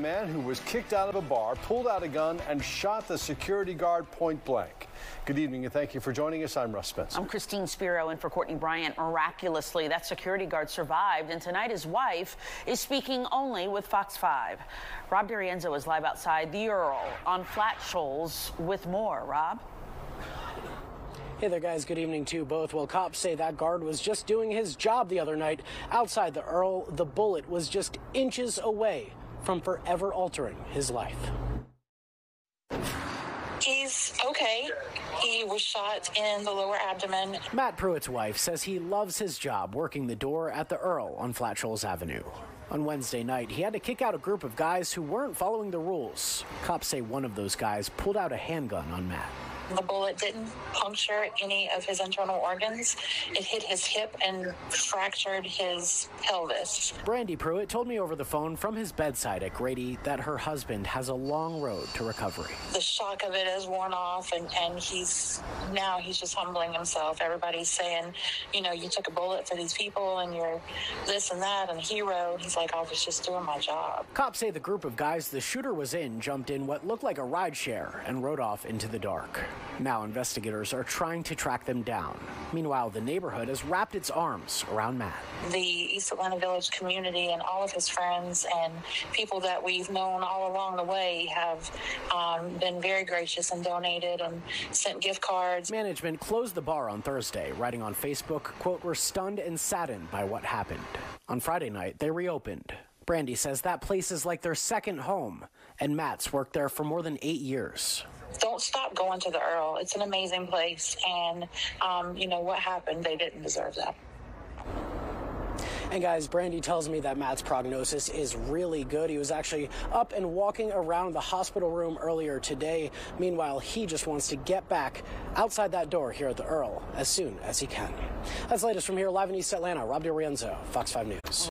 man who was kicked out of a bar, pulled out a gun, and shot the security guard point blank. Good evening and thank you for joining us. I'm Russ Spencer. I'm Christine Spiro and for Courtney Bryant. Miraculously, that security guard survived, and tonight his wife is speaking only with Fox 5. Rob DiRienzo is live outside the Earl on Flat Shoals with more. Rob? Hey there, guys. Good evening to you both. Well, cops say that guard was just doing his job the other night outside the Earl. The bullet was just inches away from forever altering his life. He's okay. He was shot in the lower abdomen. Matt Pruett's wife says he loves his job working the door at the Earl on Flat Shoals Avenue. On Wednesday night, he had to kick out a group of guys who weren't following the rules. Cops say one of those guys pulled out a handgun on Matt. The bullet didn't puncture any of his internal organs. It hit his hip and fractured his pelvis. Brandy Pruett told me over the phone from his bedside at Grady that her husband has a long road to recovery. The shock of it has worn off, and, and he's now he's just humbling himself. Everybody's saying, you know, you took a bullet for these people, and you're this and that, and a hero. He's like, I was just doing my job. Cops say the group of guys the shooter was in jumped in what looked like a ride share and rode off into the dark. Now investigators are trying to track them down. Meanwhile, the neighborhood has wrapped its arms around Matt. The East Atlanta Village community and all of his friends and people that we've known all along the way have um, been very gracious and donated and sent gift cards. Management closed the bar on Thursday, writing on Facebook, quote, we're stunned and saddened by what happened. On Friday night, they reopened. Brandy says that place is like their second home, and Matt's worked there for more than eight years don't stop going to the Earl. It's an amazing place, and um, you know what happened? They didn't deserve that. And guys, Brandy tells me that Matt's prognosis is really good. He was actually up and walking around the hospital room earlier today. Meanwhile, he just wants to get back outside that door here at the Earl as soon as he can. That's latest from here live in East Atlanta. Rob DiRienzo, Fox 5 News.